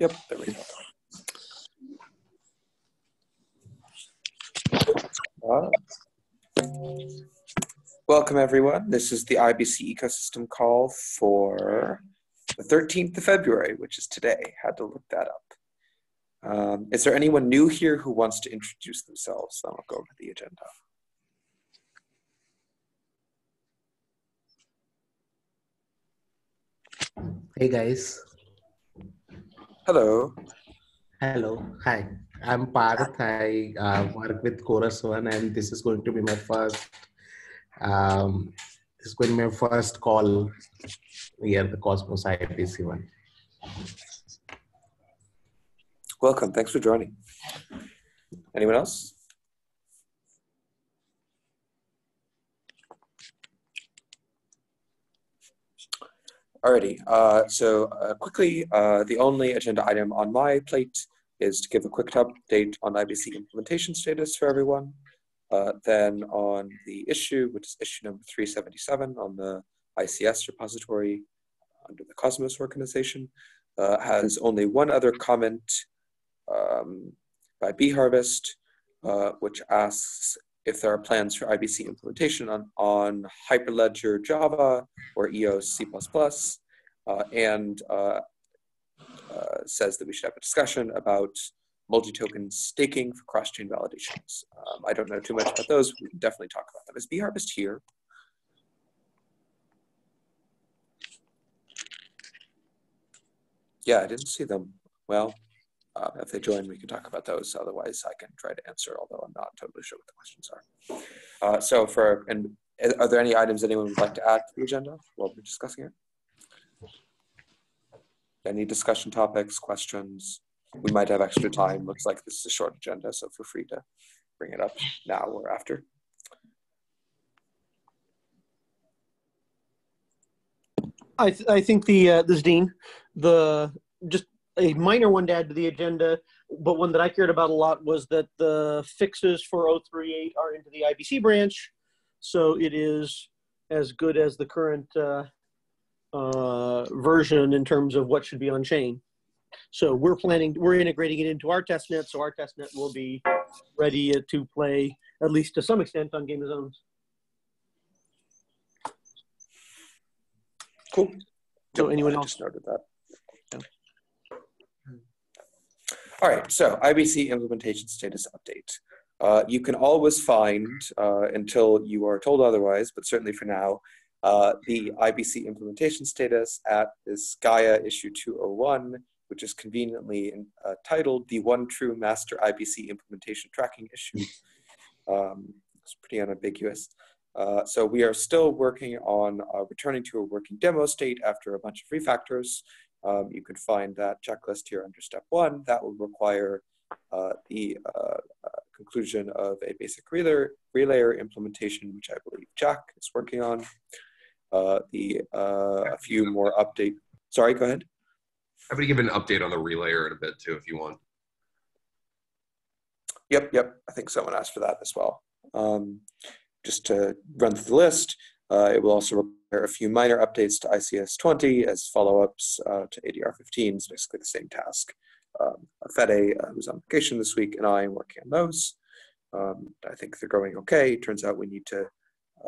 Yep, there we go. Uh, welcome, everyone. This is the IBC ecosystem call for the 13th of February, which is today. Had to look that up. Um, is there anyone new here who wants to introduce themselves? Then I'll go over the agenda. Hey guys. Hello. Hello. Hi. I'm Parth. I uh, work with Chorus One, and this is going to be my first. Um, this is going to be my first call here, the Cosmos IBC one. Welcome. Thanks for joining. Anyone else? Alrighty, uh, so uh, quickly, uh, the only agenda item on my plate is to give a quick update on IBC implementation status for everyone. Uh, then on the issue, which is issue number 377 on the ICS repository under the Cosmos organization, uh, has only one other comment um, by bharvest, uh, which asks if there are plans for IBC implementation on, on Hyperledger Java or EOS C++, uh, and uh, uh, says that we should have a discussion about multi-token staking for cross-chain validations. Um, I don't know too much about those. We can definitely talk about them. Is bharvest here? Yeah, I didn't see them. Well, uh, if they join, we can talk about those. Otherwise, I can try to answer, although I'm not totally sure what the questions are. Uh, so for, and are there any items anyone would like to add to the agenda while we're discussing it? Any discussion topics, questions? We might have extra time. Looks like this is a short agenda, so feel free to bring it up now or after. I, th I think the uh, this Dean, the just a minor one to add to the agenda, but one that I cared about a lot was that the fixes for 038 are into the IBC branch, so it is as good as the current uh, uh, version in terms of what should be on chain. So we're planning, we're integrating it into our testnet, so our testnet will be ready to play at least to some extent on Game of Zones. Cool. So anyone else? just noted that. All right, so IBC implementation status update. Uh, you can always find, uh, until you are told otherwise, but certainly for now, uh, the IBC implementation status at this Gaia issue 201, which is conveniently uh, titled the One True Master IBC Implementation Tracking Issue. Um, it's pretty unambiguous. Uh, so we are still working on uh, returning to a working demo state after a bunch of refactors. Um, you can find that checklist here under step one. That will require uh, the uh, uh, conclusion of a basic relayer, relayer implementation, which I believe Jack is working on. Uh, the a few more update. Sorry, go ahead. I'm going to give an update on the relayer in a bit too, if you want. Yep, yep. I think someone asked for that as well. Um, just to run through the list, uh, it will also require a few minor updates to ICS 20 as follow-ups uh, to ADR 15. It's basically the same task. Um, Fede, uh, who's on vacation this week, and I am working on those. Um, I think they're going okay. Turns out we need to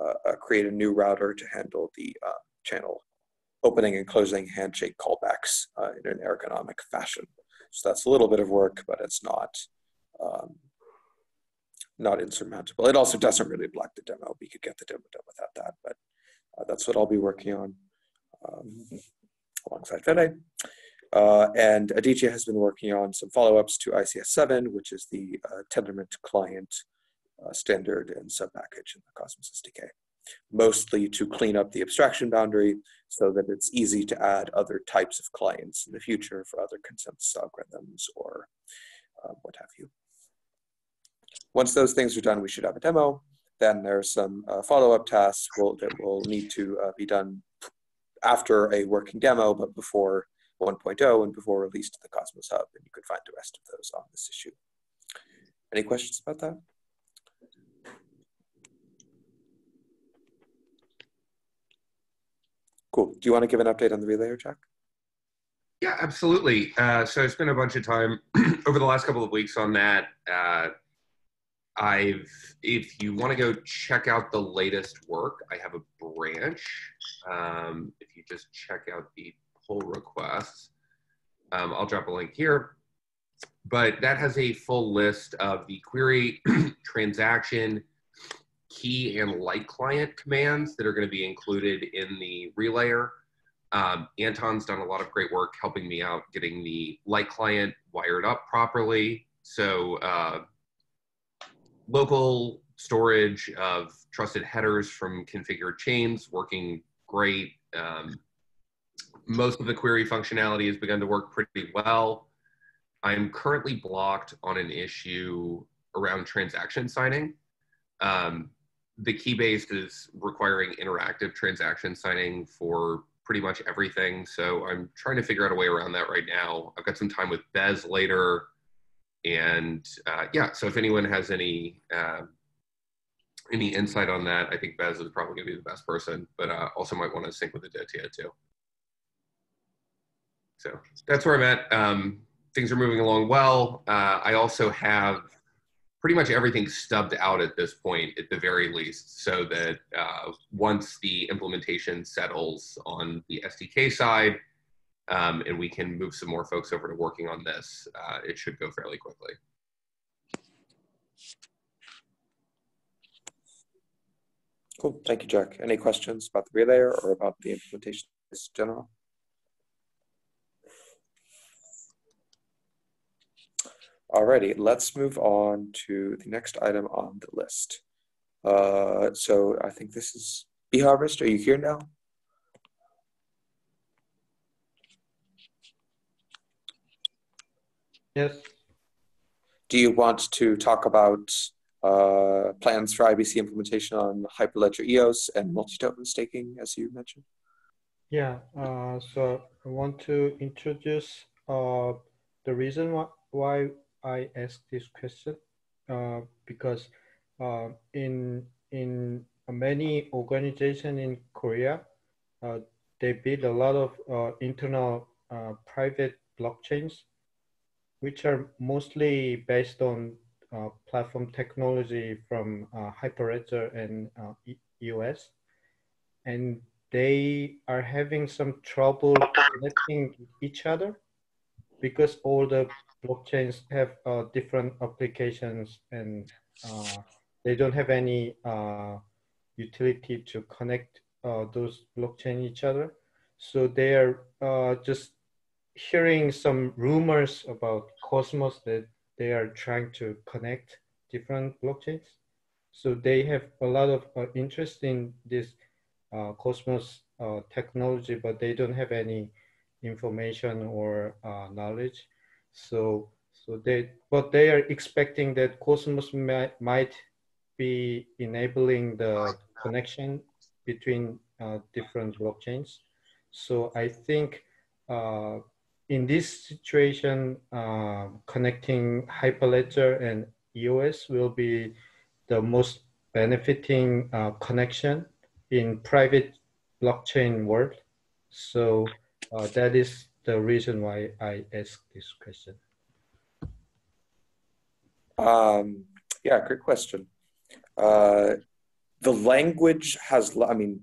uh, uh, create a new router to handle the uh, channel opening and closing handshake callbacks in an ergonomic fashion. So that's a little bit of work, but it's not um, not insurmountable. It also doesn't really block the demo. We could get the demo done without that, but uh, that's what I'll be working on um, alongside Fede. Uh, and Aditya has been working on some follow-ups to ICS-7, which is the uh, Tendermint client uh, standard and sub-package in the Cosmos SDK, mostly to clean up the abstraction boundary so that it's easy to add other types of clients in the future for other consensus algorithms or uh, what have you. Once those things are done, we should have a demo. Then there's some uh, follow-up tasks will, that will need to uh, be done after a working demo, but before 1.0 and before release to the Cosmos Hub, and you can find the rest of those on this issue. Any questions about that? Cool. Do you want to give an update on the relayer, Jack? Yeah, absolutely. Uh, so I spent a bunch of time over the last couple of weeks on that. I've, if you want to go check out the latest work, I have a branch. Um, if you just check out the pull requests, um, I'll drop a link here. But that has a full list of the query, transaction, key, and light client commands that are going to be included in the relayer. Um, Anton's done a lot of great work helping me out getting the light client wired up properly. So uh, local storage of trusted headers from configured chains working great. Um, most of the query functionality has begun to work pretty well. I'm currently blocked on an issue around transaction signing. Um, the Keybase is requiring interactive transaction signing for pretty much everything. So I'm trying to figure out a way around that right now. I've got some time with Bez later. And uh, yeah, so if anyone has any uh, any insight on that, I think Bez is probably going to be the best person, but uh, also might want to sync with the DOTA too. So that's where I'm at. Um, things are moving along well. Uh, I also have pretty much everything stubbed out at this point, at the very least, so that uh, once the implementation settles on the SDK side, um, and we can move some more folks over to working on this, uh, it should go fairly quickly. Cool. Thank you, Jack. Any questions about the relayer or about the implementation in general? Alrighty, let's move on to the next item on the list. Uh, so I think this is bharvest. Are you here now? Yes. Do you want to talk about uh, plans for IBC implementation on Hyperledger EOS and multi-token staking, as you mentioned? Yeah. Uh, so I want to introduce uh, the reason why, why I ask this question uh, because uh, in in many organizations in Korea, uh, they build a lot of uh, internal uh, private blockchains, which are mostly based on uh, platform technology from Hyperledger and EOS, and they are having some trouble connecting each other because all the blockchains have uh, different applications and uh, they don't have any uh, utility to connect uh, those blockchain each other. So they are uh, just hearing some rumors about Cosmos that they are trying to connect different blockchains. So they have a lot of uh, interest in this Cosmos technology, but they don't have any information or knowledge. So, so they, but they are expecting that Cosmos might, might be enabling the connection between uh, different blockchains. So I think uh, in this situation, uh, connecting Hyperledger and EOS will be the most benefiting uh, connection in private blockchain world. So uh, that is the reason why I asked this question. Um, yeah, great question. Uh, the language has, I mean,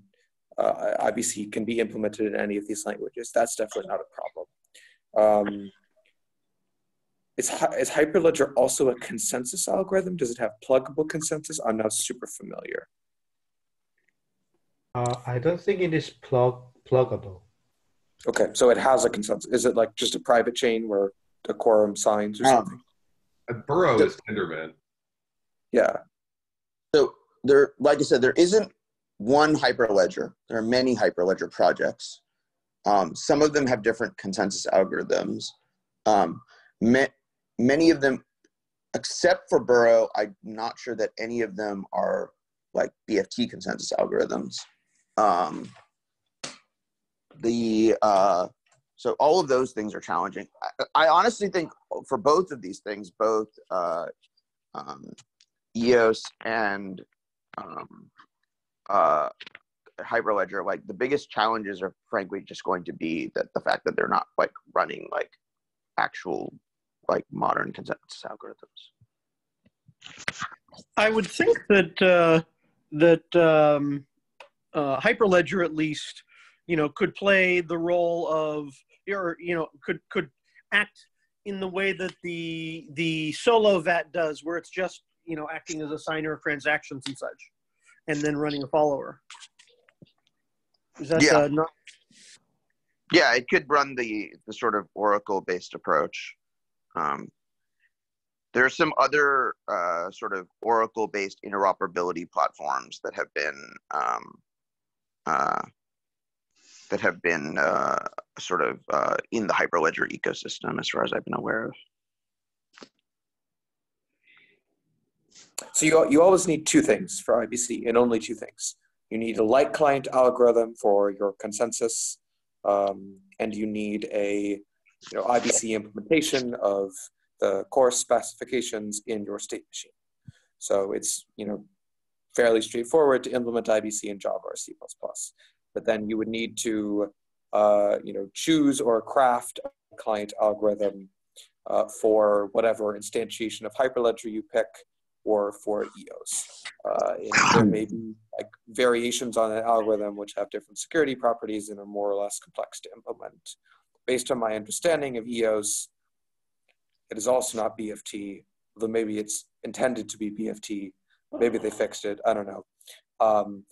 uh, IBC can be implemented in any of these languages. That's definitely not a problem. Um, is, is Hyperledger also a consensus algorithm? Does it have pluggable consensus? I'm not super familiar. Uh, I don't think it is plug pluggable. Okay, so it has a consensus. Is it like just a private chain where a quorum signs or um, something? A Burrow is Tendermint. Yeah. So there, like I said, there isn't one Hyperledger. There are many Hyperledger projects. Um, some of them have different consensus algorithms. Um, many of them, except for Burrow, I'm not sure that any of them are like BFT consensus algorithms. Um, the uh, so all of those things are challenging. I, I, honestly think for both of these things, both uh, um, EOS and um, uh, Hyperledger, like the biggest challenges are frankly just going to be that the fact that they're not like running like actual like modern consensus algorithms. I would think that uh, that um, uh, Hyperledger at least, you know, could play the role of, or you know, could could act in the way that the the solo vat does, where it's just you know acting as a signer of transactions and such, and then running a follower. Is that Yeah. uh, not? Yeah, it could run the the sort of Oracle based approach. Um, there are some other uh, sort of Oracle based interoperability platforms that have been um, uh, that have been uh, sort of uh, in the Hyperledger ecosystem, as far as I've been aware of. So you, you always need two things for IBC, and only two things. You need a light client algorithm for your consensus, um, and you need a you know, IBC implementation of the core specifications in your state machine. So it's you know fairly straightforward to implement IBC in Java or C++. But then you would need to uh, you know choose or craft a client algorithm uh, for whatever instantiation of Hyperledger you pick or for EOS. Uh, and there may be like variations on an algorithm which have different security properties and are more or less complex to implement. Based on my understanding of EOS, it is also not BFT, though maybe it's intended to be BFT. Maybe they fixed it, I don't know. Um,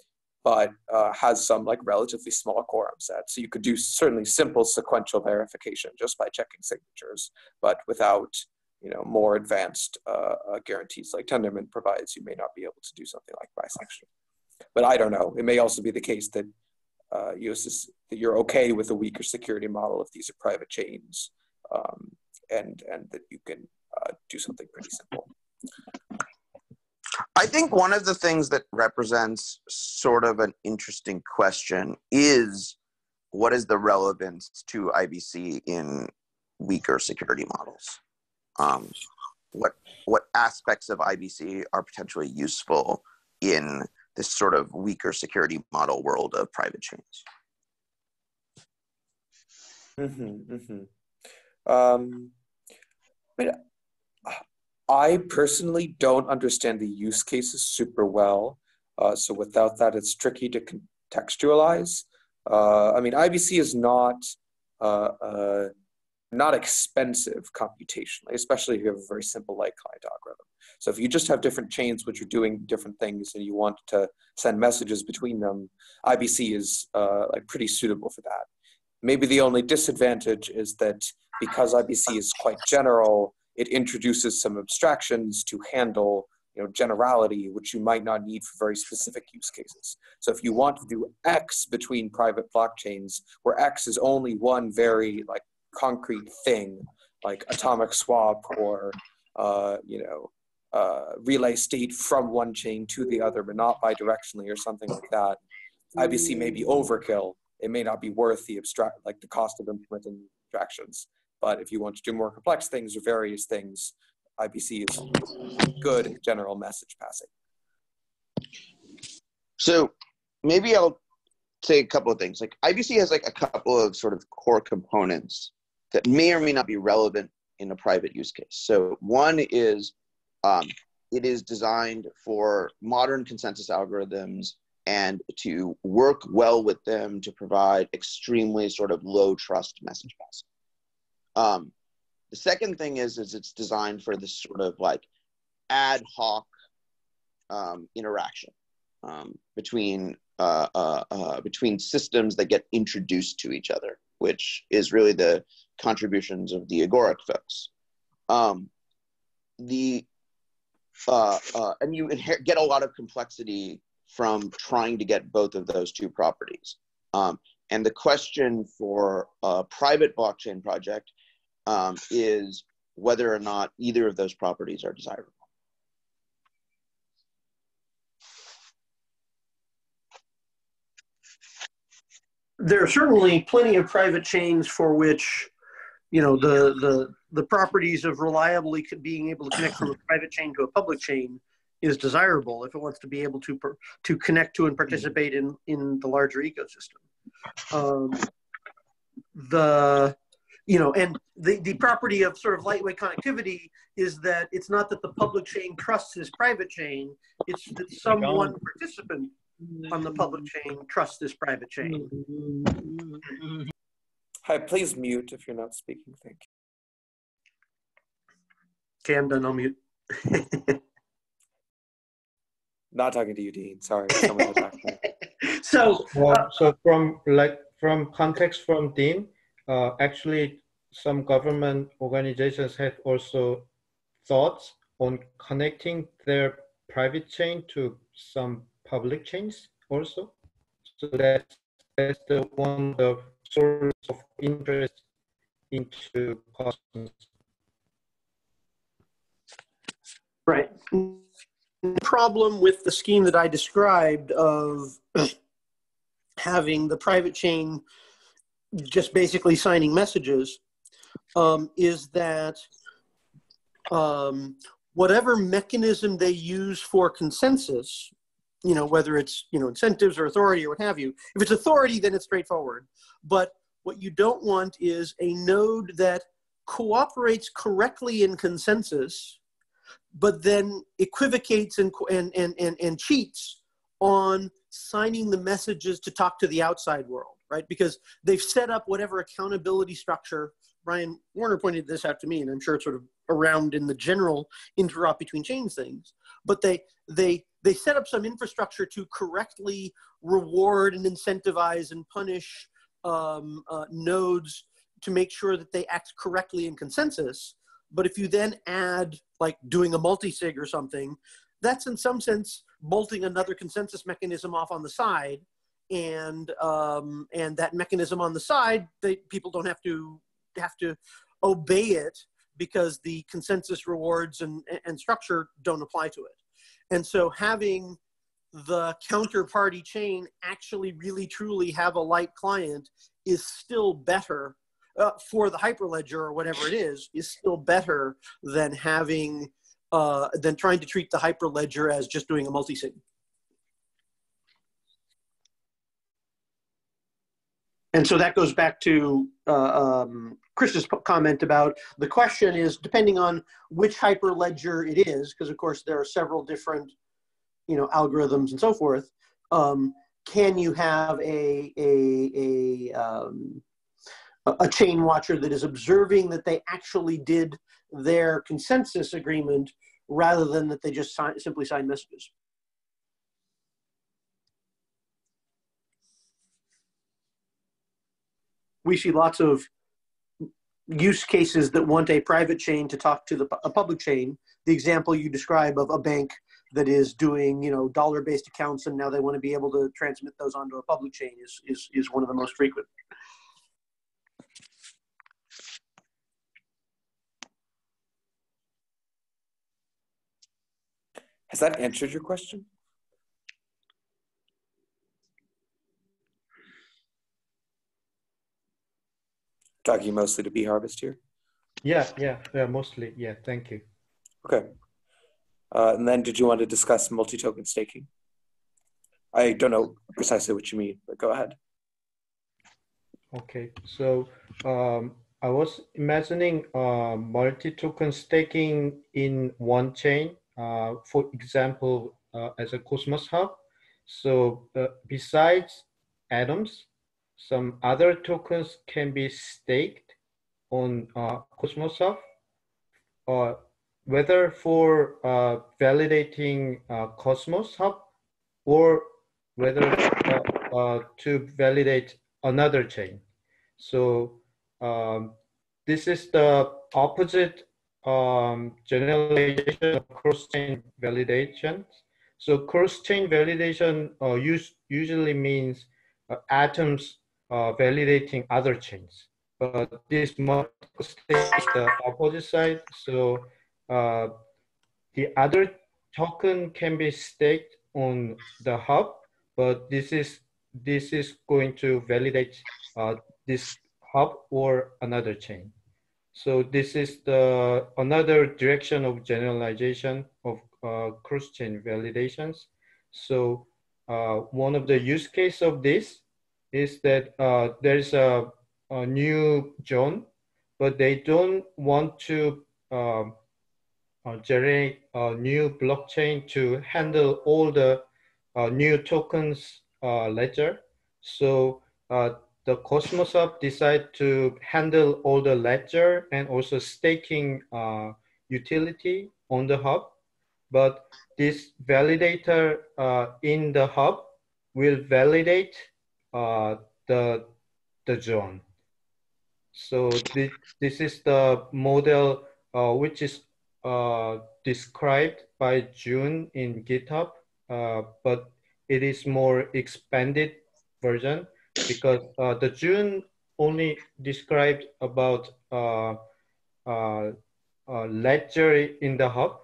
but uh, has some like relatively small quorum set. So you could do certainly simple sequential verification just by checking signatures, but without you know more advanced uh, uh, guarantees like Tendermint provides, you may not be able to do something like bisection. But I don't know. It may also be the case that uh, is, that you're okay with a weaker security model if these are private chains, um, and and that you can uh, do something pretty simple. I think one of the things that represents sort of an interesting question is what is the relevance to IBC in weaker security models? Um, what what aspects of IBC are potentially useful in this sort of weaker security model world of private chains? Mm-hmm, mm-hmm. Um, I, mean, I personally don't understand the use cases super well. Uh, so without that, it's tricky to contextualize. Uh, I mean, IBC is not uh, uh, not expensive computationally, especially if you have a very simple light client algorithm. So if you just have different chains which are doing different things and you want to send messages between them, IBC is uh, like pretty suitable for that. Maybe the only disadvantage is that because IBC is quite general, it introduces some abstractions to handle you know, generality, which you might not need for very specific use cases. So if you want to do X between private blockchains, where X is only one very like concrete thing, like atomic swap or uh, you know uh, relay state from one chain to the other, but not bidirectionally or something like that, IBC may be overkill. It may not be worth the abstract like the cost of implementing abstractions. But if you want to do more complex things or various things, IBC is good general message passing. So maybe I'll say a couple of things. Like IBC has like a couple of sort of core components that may or may not be relevant in a private use case. So one is um, it is designed for modern consensus algorithms and to work well with them to provide extremely sort of low trust message passing. Um, the second thing is, is it's designed for this sort of like ad hoc um, interaction um, between uh, uh, uh, between systems that get introduced to each other, which is really the contributions of the Agoric folks. Um, the uh, uh, and you inher- get a lot of complexity from trying to get both of those two properties. Um, and the question for a private blockchain project um, is whether or not either of those properties are desirable. there are certainly plenty of private chains for which you know the the the properties of reliably being able to connect from a private chain to a public chain is desirable if it wants to be able to per, to connect to and mm-hmm. participate in in the larger ecosystem. Um, the you know, and the, the property of sort of lightweight connectivity is that it's not that the public chain trusts this private chain, it's that some one participant on the public chain trusts this private chain. Mm-hmm. Mm-hmm. Hi, please mute if you're not speaking. Thank you. Okay, I'm done. I'll mute. Not talking to you, Dean. Sorry. someone was so, Well, so from like from context from Dean, uh, actually some government organizations have also thoughts on connecting their private chain to some public chains also. So that's that's the one of source of interest into Cosmos. right. The problem with the scheme that I described of having the private chain just basically signing messages um, is that um, whatever mechanism they use for consensus, you know, whether it's, you know, incentives or authority or what have you, if it's authority, then it's straightforward. But what you don't want is a node that cooperates correctly in consensus, but then equivocates and, and, and, and, and cheats on signing the messages to talk to the outside world, right? Because they've set up whatever accountability structure. Brian Warner pointed this out to me, and I'm sure it's sort of around in the general interop between chains things. But they they they set up some infrastructure to correctly reward and incentivize and punish um, uh, nodes to make sure that they act correctly in consensus. But if you then add like doing a multi-sig or something, that's in some sense bolting another consensus mechanism off on the side and um, and that mechanism on the side they people don't have to have to obey it because the consensus rewards and, and structure don't apply to it and so having the counterparty chain actually really truly have a light client is still better uh, for the hyperledger or whatever it is is still better than having uh, than trying to treat the hyperledger as just doing a multisig. And so that goes back to uh, um, Chris's comment about the question is depending on which hyperledger it is, because of course there are several different, you know, algorithms and so forth. Um, can you have a a a, um, a chain watcher that is observing that they actually did their consensus agreement rather than that they just sign, simply sign messages. We see lots of use cases that want a private chain to talk to the, a public chain. The example you describe of a bank that is doing, you know, dollar-based accounts and now they want to be able to transmit those onto a public chain is, is, is one of the most frequent. Has that answered your question? Talking mostly to bHarvest here? Yeah, yeah, yeah, mostly. Yeah, thank you. Okay. Uh, and then did you want to discuss multi-token staking? I don't know precisely what you mean, but go ahead. Okay, so um, I was imagining uh, multi-token staking in one chain uh, for example, uh, as a Cosmos Hub. So uh, besides atoms, some other tokens can be staked on Cosmos Hub, whether for validating Cosmos Hub or whether uh, to validate another chain. So um, this is the opposite um, generalization of cross-chain validation. So cross-chain validation uh, usually means uh, atoms uh, validating other chains. But this must is the opposite side. So uh, the other token can be staked on the hub, but this is this is going to validate uh, this hub or another chain. So this is the another direction of generalization of uh, cross-chain validations. So uh, one of the use case of this is that uh, there's a, a, new zone, but they don't want to um, uh, generate a new blockchain to handle all the uh, new tokens uh, ledger. So uh, the Cosmos app decide to handle all the ledger and also staking uh, utility on the hub. But this validator in the hub will validate uh, the, the zone. So this, this is the model uh, which is uh, described by June in GitHub, uh, but it is more expanded version because uh, the June only described about uh, ledger in the hub,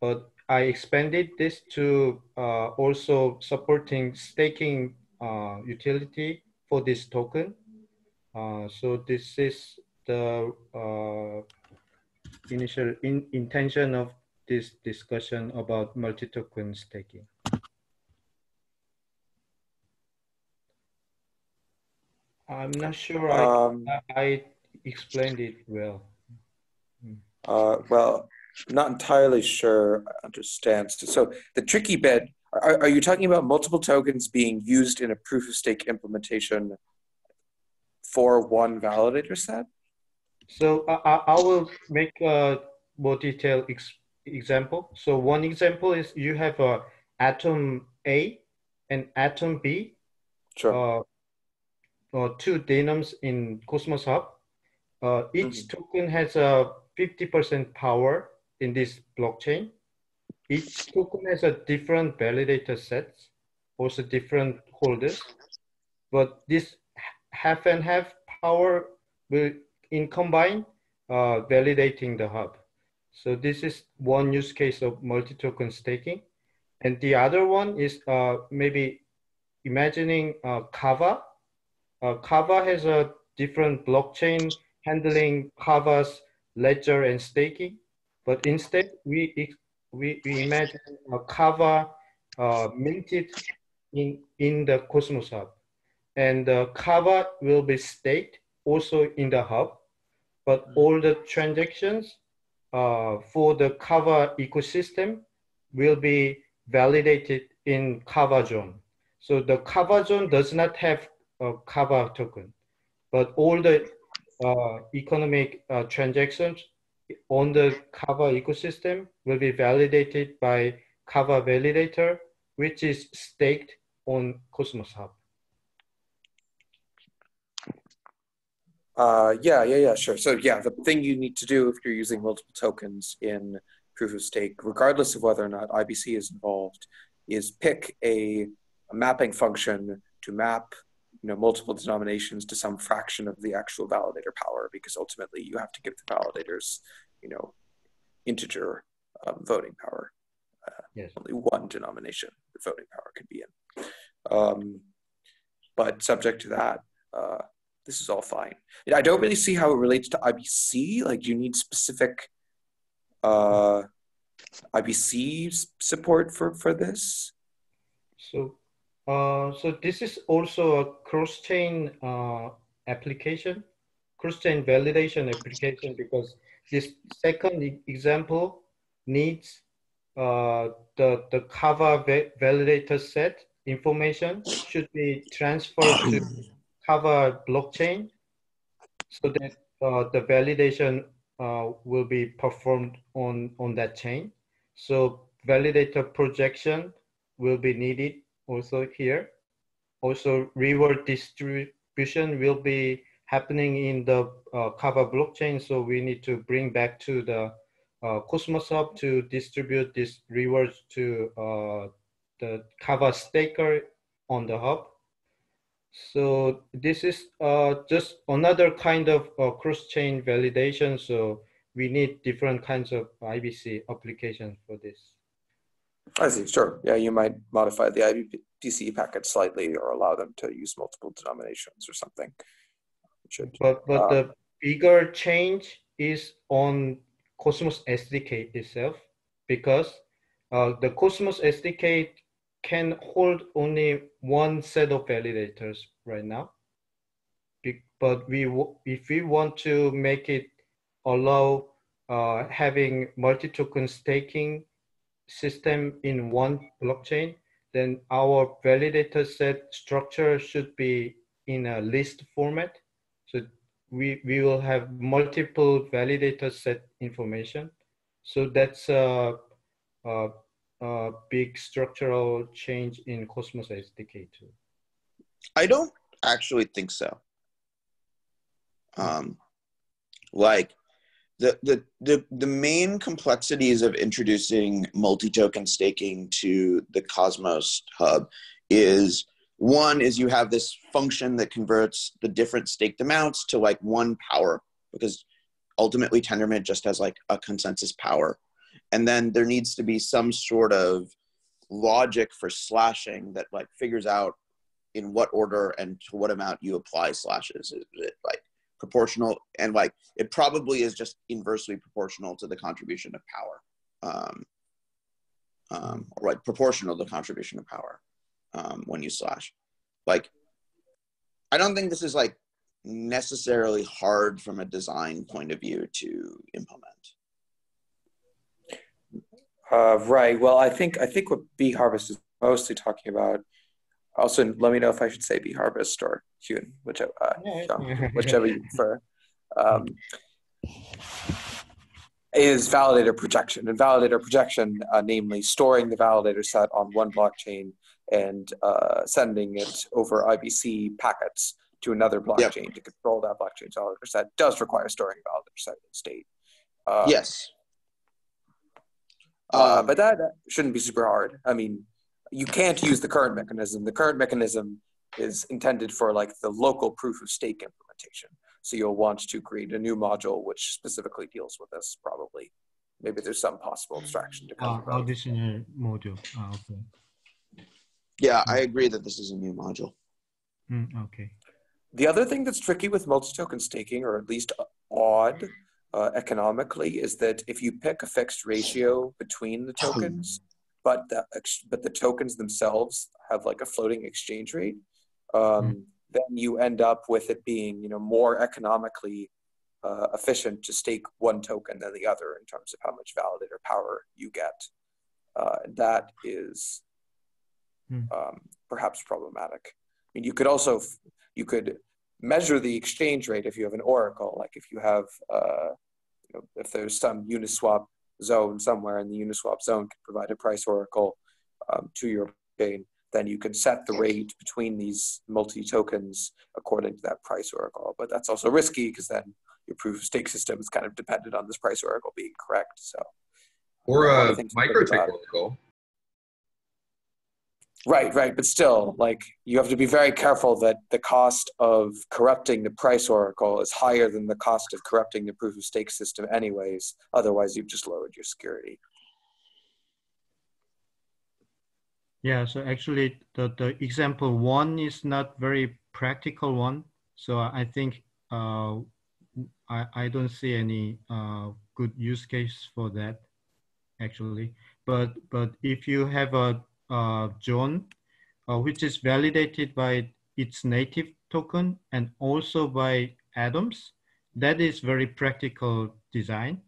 but I expanded this to also supporting staking uh, utility for this token. so this is the initial in intention of this discussion about multi-token staking. I'm not sure Um, I, I explained it well. Uh, well, not entirely sure I understand. So, so the tricky bit, are, are you talking about multiple tokens being used in a proof of stake implementation for one validator set? So I, I will make a more detailed ex example. So one example is you have a atom A and atom B. Sure. Uh, uh, two denoms in Cosmos Hub. Uh, each mm -hmm. token has a 50% power in this blockchain. Each token has a different validator sets, also different holders. But this half and half power will in combine uh, validating the hub. So this is one use case of multi-token staking. And the other one is uh, maybe imagining uh, Kava. Uh, Kava has a different blockchain handling Kava's ledger and staking, but instead we we, we imagine a Kava uh, minted in in the Cosmos Hub, and the Kava will be staked also in the hub, but mm-hmm. all the transactions uh, for the Kava ecosystem will be validated in Kava zone. So the Kava zone does not have a Kava token, but all the uh, economic uh, transactions on the Kava ecosystem will be validated by Kava validator, which is staked on Cosmos Hub. Uh, yeah, yeah, yeah, sure. So yeah, the thing you need to do if you're using multiple tokens in proof of stake, regardless of whether or not IBC is involved, is pick a, a mapping function to map you know multiple denominations to some fraction of the actual validator power because ultimately you have to give the validators you know integer um, voting power. Uh, yes. only one denomination the voting power can be in. Um, but subject to that uh, this is all fine. I don't really see how it relates to ibc like you need specific uh, ibc support for for this? So uh, so this is also a cross-chain uh, application, cross-chain validation application because this second example needs uh, the, the Kava validator set information should be transferred to Kava blockchain so that uh, the validation uh, will be performed on, on that chain. So validator projection will be needed also here. Also reward distribution will be happening in the uh, Kava blockchain. So we need to bring back to the uh, Cosmos Hub to distribute these rewards to uh, the Kava staker on the hub. So this is uh, just another kind of uh, cross-chain validation. So we need different kinds of IBC applications for this. I see, sure. Yeah, you might modify the IBC packet slightly or allow them to use multiple denominations or something. Should, but but um, the bigger change is on Cosmos SDK itself because uh, the Cosmos SDK can hold only one set of validators right now. Be- But we, w- if we want to make it allow uh, having multi-token staking system in one blockchain, then our validator set structure should be in a list format. So we, we will have multiple validator set information. So that's a, a, a big structural change in Cosmos SDK too. I don't actually think so. Um, like the, the the the main complexities of introducing multi-token staking to the Cosmos hub is one is you have this function that converts the different staked amounts to like one power because ultimately Tendermint just has like a consensus power. And then there needs to be some sort of logic for slashing that like figures out in what order and to what amount you apply slashes. Is it like proportional? And like it probably is just inversely proportional to the contribution of power. Um, um, or like proportional to the contribution of power um, when you slash. Like, I don't think this is like necessarily hard from a design point of view to implement. Uh, right. Well, I think I think what Bee Harvest is mostly talking about. Also, let me know if I should say Bee Harvest or Hune, whichever, uh, Hyung, whichever you prefer. Um, is validator projection and validator projection, uh, namely storing the validator set on one blockchain and uh, sending it over IBC packets to another blockchain to control that blockchain's validator set, does require storing validator set in state. Uh, yes. uh, Um, but that shouldn't be super hard. I mean, you can't use the current mechanism. The current mechanism is intended for like the local proof of stake implementation. So you'll want to create a new module which specifically deals with this. Probably, maybe there's some possible abstraction to come. Uh, about. additional module. Ah, okay. yeah, I agree that this is a new module. Mm, okay. The other thing that's tricky with multi-token staking, or at least odd uh, economically, is that if you pick a fixed ratio between the tokens, but the ex- but the tokens themselves have like a floating exchange rate, um, then you end up with it being you know more economically uh, efficient to stake one token than the other in terms of how much validator power you get. Uh, that is Hmm. um, perhaps problematic. I mean, you could also you could measure the exchange rate if you have an oracle, like if you have uh, you know, if there's some Uniswap zone somewhere, in the Uniswap zone can provide a price oracle um, to your chain, then you can set the rate between these multi tokens according to that price oracle. But that's also risky because then your proof of stake system is kind of dependent on this price oracle being correct. So Or One a micro things to think microtick about. oracle. Right, right, but still, like you have to be very careful that the cost of corrupting the price oracle is higher than the cost of corrupting the proof of stake system, anyways. Otherwise, you've just lowered your security. Yeah, so actually the, the example one is not very practical one. So I think uh, I, I don't see any uh, good use case for that actually. But, but if you have a, uh zone uh, which is validated by its native token and also by atoms, that is very practical design.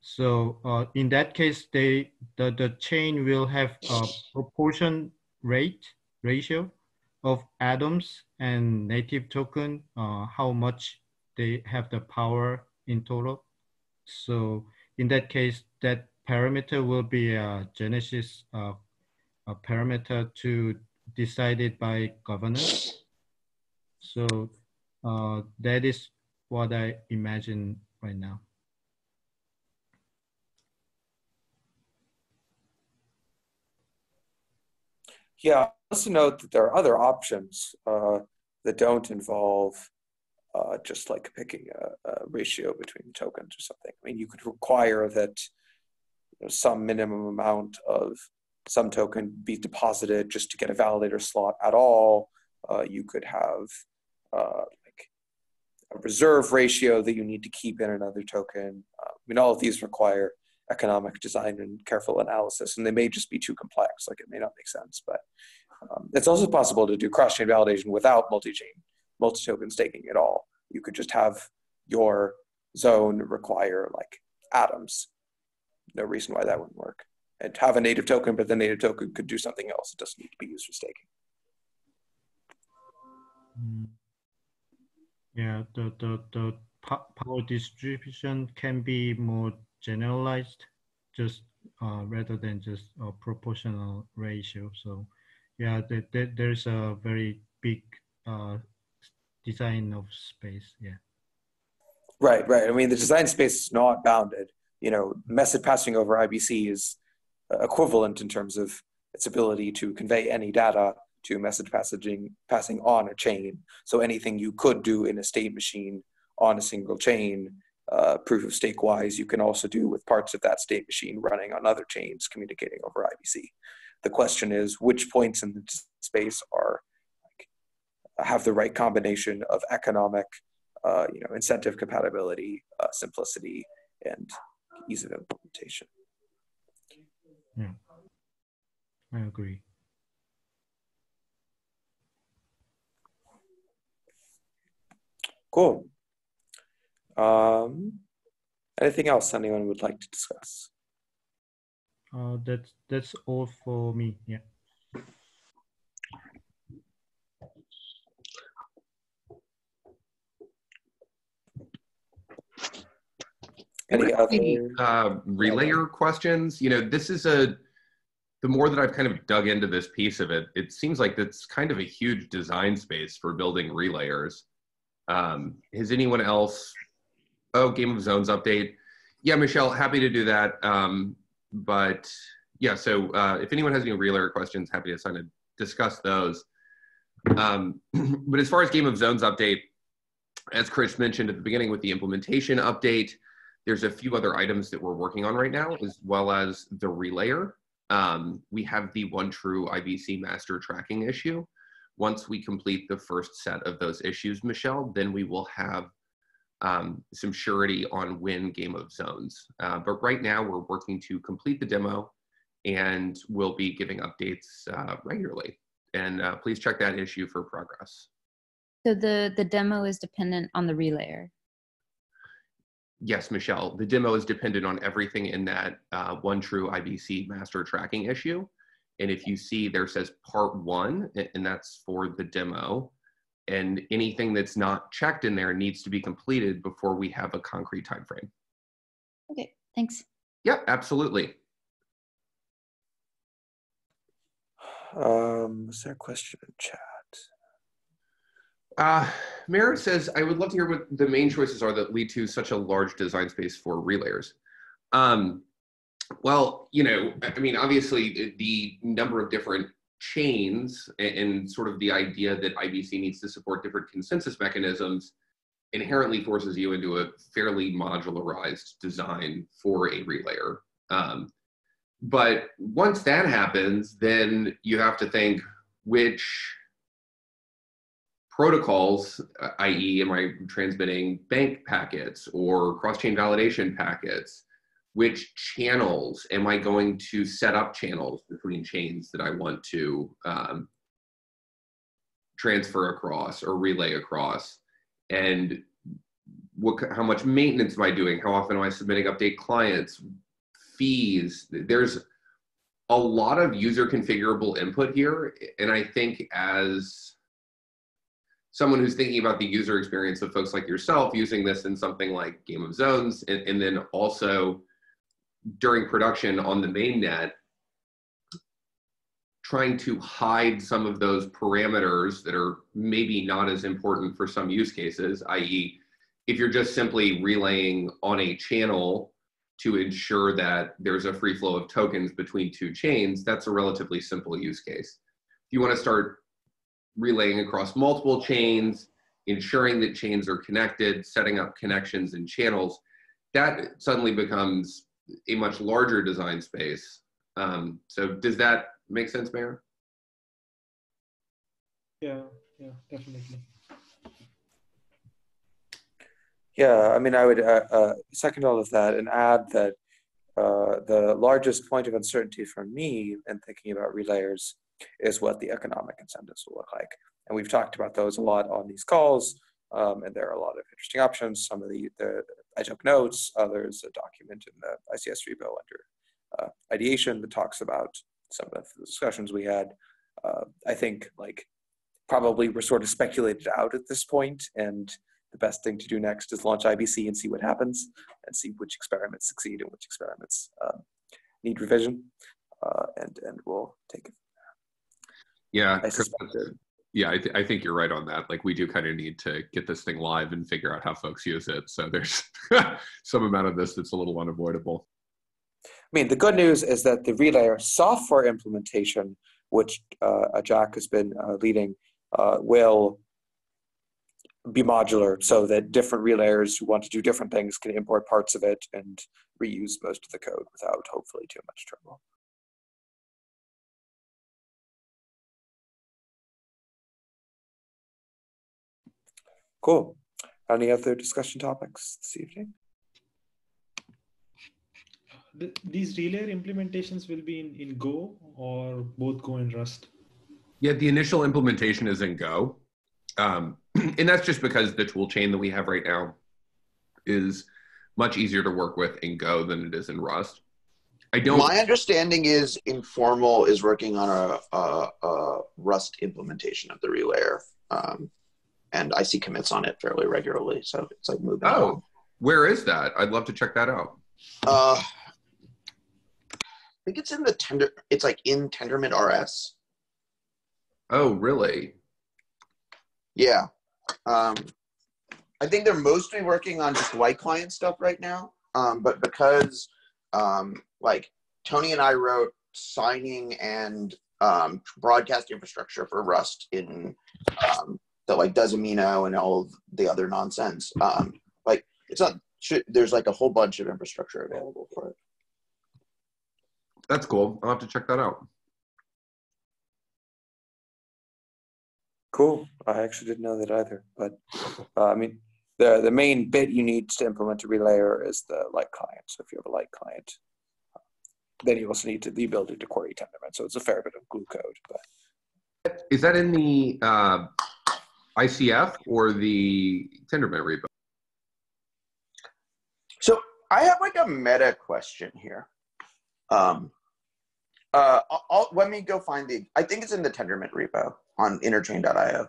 So uh, in that case, they the, the chain will have a proportion rate ratio of atoms and native token, uh, how much they have the power in total. So in that case, that parameter will be a genesis uh, a parameter to decided by governance. So uh, that is what I imagine right now. Yeah, also note that there are other options uh, that don't involve uh, just like picking a, a ratio between tokens or something. I mean, you could require that you know, some minimum amount of some token be deposited just to get a validator slot at all. Uh, you could have uh, like a reserve ratio that you need to keep in another token. Uh, I mean, all of these require economic design and careful analysis, and they may just be too complex. Like it may not make sense, but um, it's also possible to do cross-chain validation without multi-chain, multi-token staking at all. You could just have your zone require like atoms. No reason why that wouldn't work. And have a native token, but the native token could do something else. It doesn't need to be used for staking. Mm. Yeah, the, the, the power distribution can be more generalized, just uh, rather than just a proportional ratio. So yeah, the, the, there's a very big uh, design of space. Yeah. Right, right. I mean, the design space is not bounded. You know, message passing over IBC is equivalent in terms of its ability to convey any data to message passaging passing on a chain. So anything you could do in a state machine on a single chain, uh, proof of stake wise, you can also do with parts of that state machine running on other chains communicating over IBC. The question is which points in the space are like, have the right combination of economic, uh, you know, incentive compatibility, uh, simplicity, and ease of implementation. Yeah, I agree. Cool. Um, anything else anyone would like to discuss? Uh, that's that's all for me. Yeah. Any other uh, relayer questions? You know, this is a the more that I've kind of dug into this piece of it, it seems like it's kind of a huge design space for building relayers. Um, has anyone else? Oh, Game of Zones update. Yeah, Michelle, happy to do that. Um, but yeah, so uh, if anyone has any relayer questions, happy to kind of discuss those. Um, but as far as Game of Zones update, as Chris mentioned at the beginning with the implementation update, there's a few other items that we're working on right now, as well as the relayer. Um, we have the one true IBC master tracking issue. Once we complete the first set of those issues, Michelle, then we will have um, some surety on when Game of Zones. Uh, but right now, we're working to complete the demo and we'll be giving updates uh, regularly. And uh, please check that issue for progress. So the, the demo is dependent on the relayer? Yes, Michelle. The demo is dependent on everything in that uh, one true IBC master tracking issue. And if you see there says part one, and that's for the demo, and anything that's not checked in there needs to be completed before we have a concrete time frame. Okay, thanks. Yeah, absolutely. Um, is there a question in chat? Uh, Mara says, I would love to hear what the main choices are that lead to such a large design space for relayers. Um, well, you know, I mean, obviously the number of different chains and, sort of the idea that IBC needs to support different consensus mechanisms inherently forces you into a fairly modularized design for a relayer. Um, but once that happens, then you have to think which protocols, i.e., am I transmitting bank packets or cross-chain validation packets? Which channels am I going to set up channels between chains that I want to um, transfer across or relay across? And what, how much maintenance am I doing? How often am I submitting update clients? Fees. There's a lot of user configurable input here. And I think as someone who's thinking about the user experience of folks like yourself using this in something like Game of Zones, and, and then also during production on the main net, trying to hide some of those parameters that are maybe not as important for some use cases, i.e., if you're just simply relaying on a channel to ensure that there's a free flow of tokens between two chains, that's a relatively simple use case. If you want to start relaying across multiple chains, ensuring that chains are connected, setting up connections and channels, that suddenly becomes a much larger design space. Um, so does that make sense, Mayor? Yeah, yeah, definitely. Yeah, I mean, I would uh, uh, second all of that and add that uh, the largest point of uncertainty for me in thinking about relayers is what the economic incentives will look like. And we've talked about those a lot on these calls, um, and there are a lot of interesting options. Some of the, the I took notes, others a document in the ICS repo under uh, ideation that talks about some of the discussions we had. Uh, I think like probably we're sort of speculated out at this point, and the best thing to do next is launch IBC and see what happens, and see which experiments succeed and which experiments um, need revision, uh, and and we'll take it. Yeah, I suspect that yeah, I, th- I think you're right on that. Like, we do kind of need to get this thing live and figure out how folks use it. So there's some amount of this that's a little unavoidable. I mean, the good news is that the relayer software implementation, which uh, Jack has been uh, leading, uh, will be modular so that different relayers who want to do different things can import parts of it and reuse most of the code without hopefully too much trouble. Cool. Any other discussion topics this evening? The, these relayer implementations will be in, in Go or both Go and Rust? Yeah, the initial implementation is in Go. Um, and that's just because the tool chain that we have right now is much easier to work with in Go than it is in Rust. I don't. My understanding is Informal is working on a, a, a Rust implementation of the relayer. Um, and I see commits on it fairly regularly. So it's like moving. Oh, along. where is that? I'd love to check that out. Uh, I think it's in the tender. It's like in Tendermint RS. Oh, really? Yeah. Um, I think they're mostly working on just light client stuff right now. Um, but because um, like Tony and I wrote signing and um, broadcast infrastructure for Rust in um, that like does amino and all the other nonsense. Um, like it's not. Should, there's like a whole bunch of infrastructure available for it. That's cool. I'll have to check that out. Cool. I actually didn't know that either. But uh, I mean, the the main bit you need to implement a relayer is the light client. So if you have a light client, then you also need to, the ability to query Tendermint. So it's a fair bit of glue code. But Is that in the uh, ICF or the Tendermint repo? So I have like a meta question here. Um, uh, I'll, I'll, let me go find the. I think it's in the Tendermint repo on interchain.io.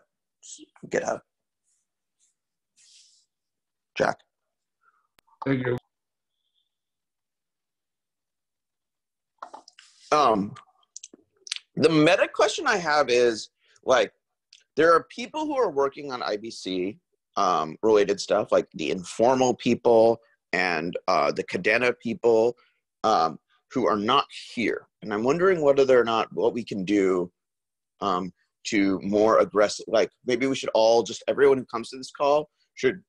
GitHub. Jack. Thank you. Um, the meta question I have is like, there are people who are working on IBC um, related stuff, like the informal people and uh, the Kadena people um, who are not here. And I'm wondering whether or not what we can do um, to more aggressive, like maybe we should all just, everyone who comes to this call should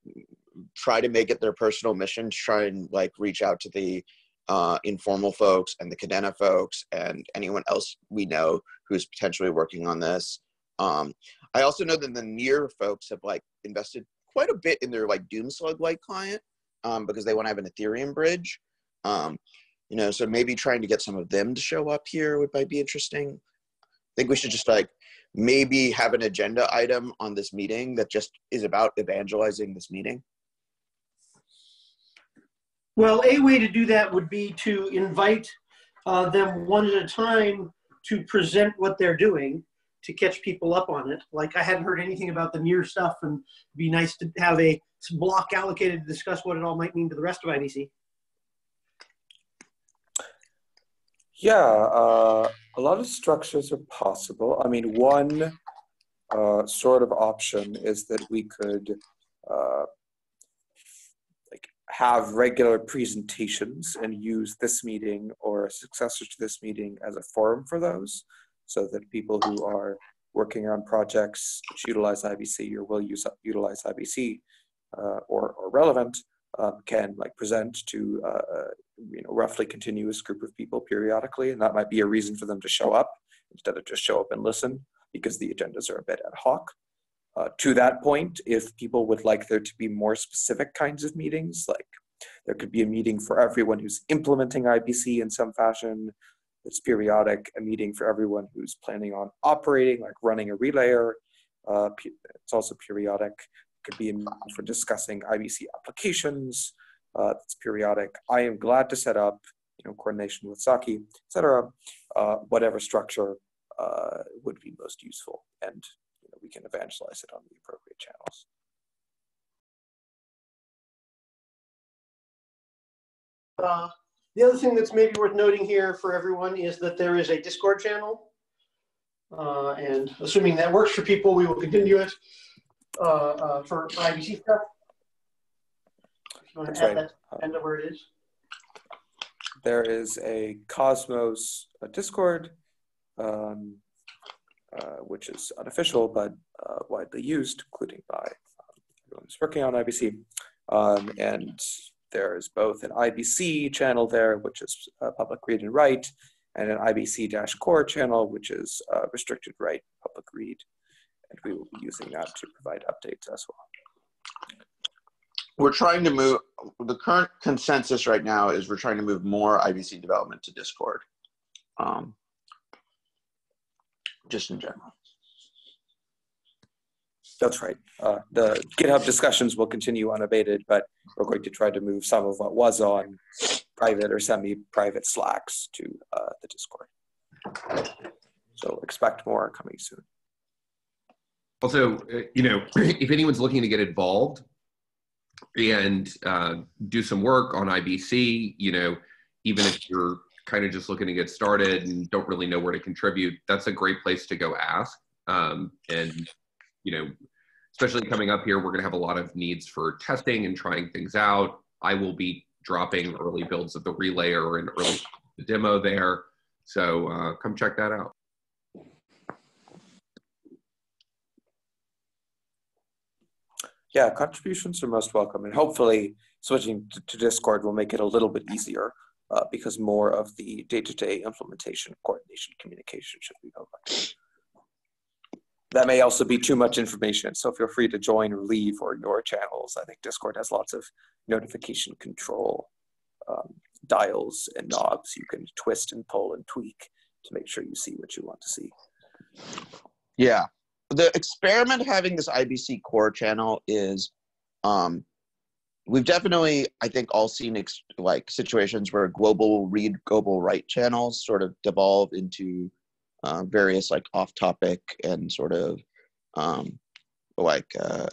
try to make it their personal mission to try and like reach out to the uh, informal folks and the Kadena folks and anyone else we know who's potentially working on this. Um, I also know that the near folks have like invested quite a bit in their like Doomslug like client um, because they want to have an Ethereum bridge. Um, you know, so maybe trying to get some of them to show up here would might be interesting. I think we should just like maybe have an agenda item on this meeting that just is about evangelizing this meeting. Well, a way to do that would be to invite uh, them one at a time to present what they're doing to catch people up on it. Like I hadn't heard anything about the near stuff, and it'd be nice to have a block allocated to discuss what it all might mean to the rest of IBC. yeah, uh, a lot of structures are possible. I mean, one uh, sort of option is that we could uh, like have regular presentations and use this meeting or a successor to this meeting as a forum for those, so that people who are working on projects which utilize IBC or will use utilize IBC uh, or or relevant um, can like present to uh, uh, you know roughly continuous group of people periodically, and that might be a reason for them to show up instead of just show up and listen because the agendas are a bit ad hoc. Uh, to that point, if people would like there to be more specific kinds of meetings, like There could be a meeting for everyone who's implementing IBC in some fashion. It's periodic, a meeting for everyone who's planning on operating, like running a relayer. Uh, it's also periodic. It could be for discussing IBC applications. Uh, it's periodic. I am glad to set up, you know, coordination with Zaki, etc. Uh, whatever structure uh, would be most useful, and you know, we can evangelize it on the appropriate channels. Uh, the other thing that's maybe worth noting here for everyone is that there is a Discord channel. Uh, and assuming that works for people, we will continue it uh, uh, for IBC stuff. If you want to add right. that end of where it is. There is a Cosmos uh, Discord, um, uh, which is unofficial but uh, widely used, including by um, everyone who's working on IBC. Um, and there is both an IBC channel there, which is uh, public read and write, and an IBC-core channel, which is uh, restricted write, public read. And we will be using that to provide updates as well. We're trying to move, the current consensus right now is we're trying to move more IBC development to Discord. Um, just in general. That's right. Uh, the GitHub discussions will continue unabated, but we're going to try to move some of what was on private or semi-private Slacks to uh, the Discord. So expect more coming soon. Also, uh, you know, if anyone's looking to get involved and uh, do some work on IBC, you know, even if you're kind of just looking to get started and don't really know where to contribute, that's a great place to go ask. Um, and, you know, especially coming up here, we're going to have a lot of needs for testing and trying things out. I will be dropping early builds of the relayer and early the demo there. So uh, come check that out. Yeah, contributions are most welcome, and hopefully switching to, to Discord will make it a little bit easier uh, because more of the day-to-day implementation, coordination, communication should be done. That may also be too much information, so feel free to join or leave or ignore channels. I think Discord has lots of notification control um, dials and knobs you can twist and pull and tweak to make sure you see what you want to see. Yeah. The experiment having this IBC core channel is um we've definitely I think all seen like situations where global read global write channels sort of devolve into uh, various like off topic and sort of um like uh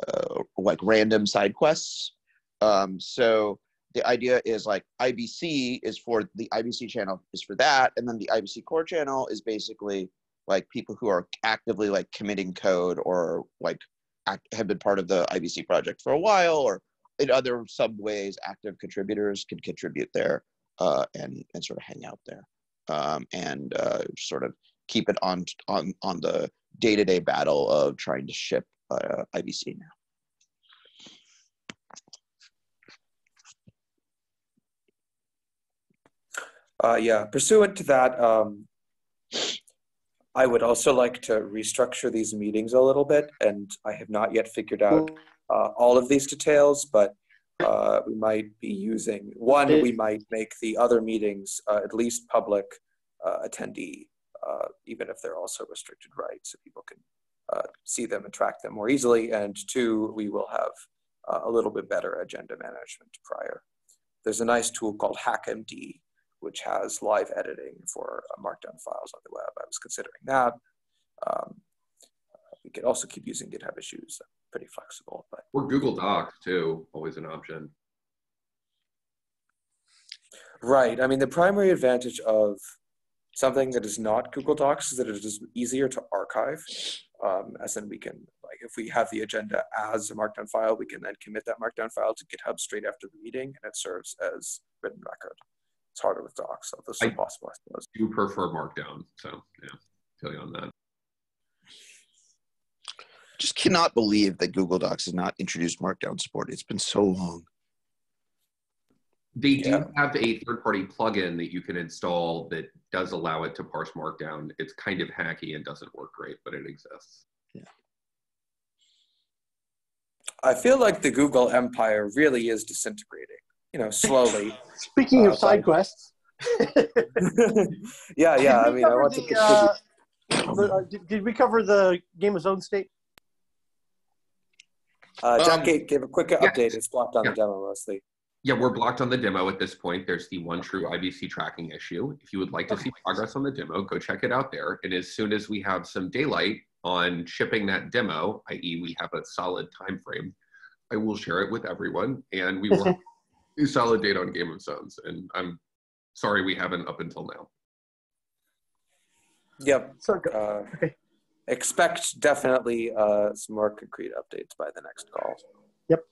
like random side quests. Um so the idea is like IBC is for the IBC channel is for that and then the IBC core channel is basically like people who are actively like committing code or like act, have been part of the IBC project for a while or in other sub ways active contributors can contribute there uh, and and sort of hang out there um, and uh, sort of keep it on on on the day-to-day battle of trying to ship uh, IBC now. Uh, yeah, pursuant to that, um, I would also like to restructure these meetings a little bit, and I have not yet figured out uh, all of these details, but uh, we might be using one. We might make the other meetings uh, at least public uh, attendee, uh, even if they're also restricted rights, so people can uh, see them and track them more easily. And two, we will have a little bit better agenda management prior. There's a nice tool called HackMD, which has live editing for uh, markdown files on the web. I was considering that. Um, we could also keep using GitHub issues, pretty flexible. But or Google Docs too, always an option. Right. I mean, the primary advantage of something that is not Google Docs is that it is easier to archive. Um, as in, we can like if we have the agenda as a markdown file, we can then commit that markdown file to GitHub straight after the meeting, and it serves as written record it's harder with docs. So this is I- possible, I suppose. do prefer Markdown, so yeah, feel you on that. Just cannot believe that Google Docs has not introduced Markdown support. It's been so long. They do Yeah. have a third-party plugin that you can install that does allow it to parse Markdown. It's kind of hacky and doesn't work great, but it exists. Yeah. I feel like the Google empire really is disintegrating. you know, slowly. Speaking Uh, of side by- quests. yeah, yeah. I mean, I cover want to the, contribute. uh, the- uh, did, did we cover the Game of Zone State? Uh, Jack um, gave, gave a quick yeah. update. It's blocked on Yeah. the demo mostly. Yeah, we're blocked on the demo at this point. There's the one true IBC tracking issue. If you would like to see progress on the demo, go check it out there. And as soon as we have some daylight on shipping that demo, i.e., we have a solid time frame, I will share it with everyone, and we will have a solid date on Game of Zones. And I'm sorry we haven't up until now. Yep. So, Uh, Okay. Expect definitely uh, some more concrete updates by the next call. Yep.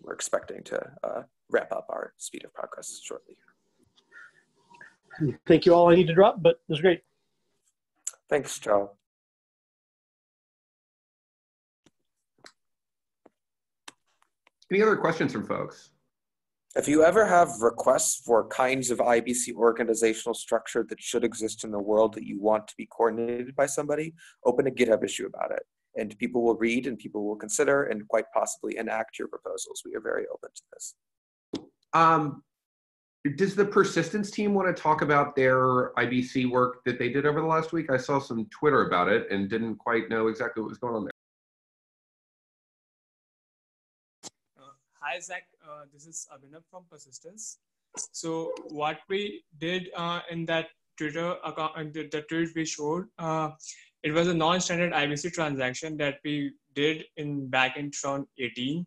We're expecting to uh, wrap up our speed of progress shortly. thank you all. I need to drop, but it was great. Thanks, Joe. Any other questions from folks? If you ever have requests for kinds of IBC organizational structure that should exist in the world that you want to be coordinated by somebody, open a GitHub issue about it. And people will read and people will consider and quite possibly enact your proposals. We are very open to this. Um, does the persistence team want to talk about their IBC work that they did over the last week? I saw some Twitter about it and didn't quite know exactly what was going on there. Uh, hi, Zach. Uh, this is Abhinav from Persistence. So what we did uh, in that Twitter account, the, the tweet we showed, uh, it was a non-standard IBC transaction that we did in back in 2018,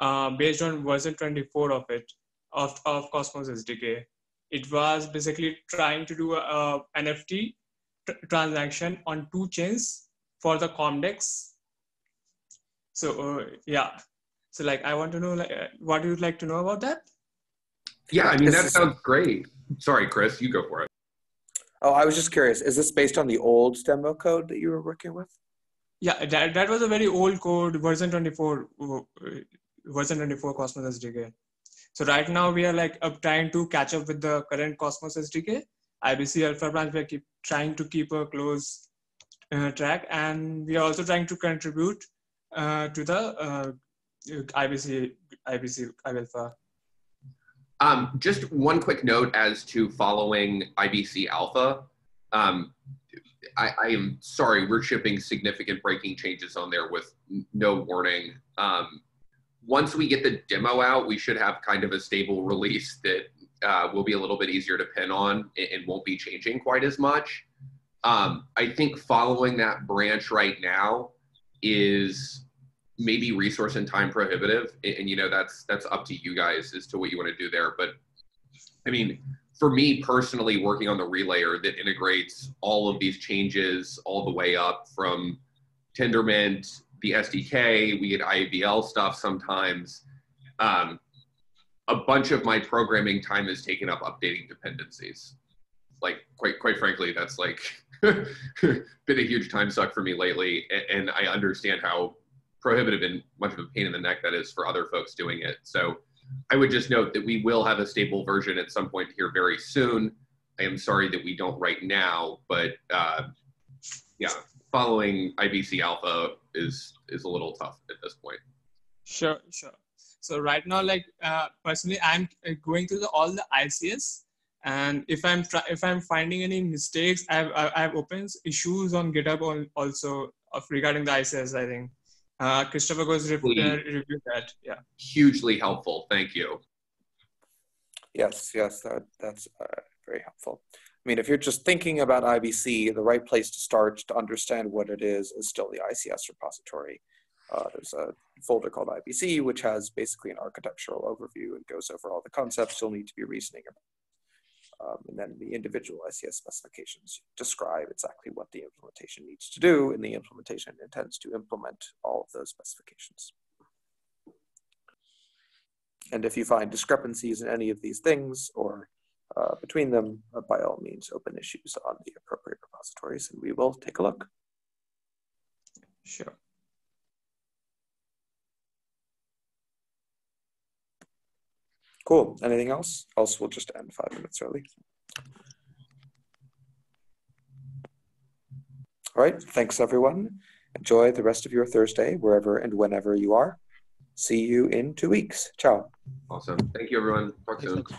uh, based on version 24 of it, of, of Cosmos SDK. It was basically trying to do a, a NFT tr- transaction on two chains for the Comdex. So uh, yeah, so like, I want to know, like, uh, what you'd like to know about that? Yeah, I mean, This that is- sounds great. Sorry, Chris, you go for it. Oh, I was just curious. Is this based on the old demo code that you were working with? Yeah, that, that was a very old code, version 24, uh, version 24 Cosmos SDK. So right now we are like up trying to catch up with the current Cosmos SDK. IBC Alpha branch, we are keep trying to keep a close uh, track, and we are also trying to contribute uh, to the uh, IBC IBC Alpha. Um, just one quick note as to following IBC Alpha. Um, I, I am sorry, we're shipping significant breaking changes on there with no warning. Um, once we get the demo out, we should have kind of a stable release that uh, will be a little bit easier to pin on and, won't be changing quite as much. Um, I think following that branch right now is maybe resource and time prohibitive and, and, you know that's that's up to you guys as to what you want to do there but i mean for me personally working on the relayer that integrates all of these changes all the way up from tendermint the sdk we get ibl stuff sometimes um, a bunch of my programming time is taken up updating dependencies like quite quite frankly that's like been a huge time suck for me lately and i understand how prohibitive and much of a pain in the neck that is for other folks doing it. So I would just note that we will have a stable version at some point here very soon. I am sorry that we don't right now, but uh, yeah, following IBC Alpha is is a little tough at this point. Sure, sure. So right now, like uh, personally, I'm uh, going through the, all the ICS, and if I'm try- if I'm finding any mistakes, I've I- I've opened issues on GitHub al- also of regarding the ICS. I think uh, Christopher goes re- uh, review that. Yeah. Hugely helpful. Thank you. Yes, yes, that, that's uh, very helpful. I mean, if you're just thinking about IBC, the right place to start to understand what it is is still the ICS repository. Uh, there's a folder called IBC, which has basically an architectural overview and goes over all the concepts you'll need to be reasoning about. Um, and then the individual ICS specifications describe exactly what the implementation needs to do, and the implementation intends to implement all of those specifications. And if you find discrepancies in any of these things or uh, between them, uh, by all means, open issues on the appropriate repositories, and we will take a look. Sure. Cool. Anything else? Else we'll just end five minutes early. All right. Thanks, everyone. Enjoy the rest of your Thursday, wherever and whenever you are. see you in two weeks. Ciao. Awesome. Thank you, everyone. Talk soon. Thanks.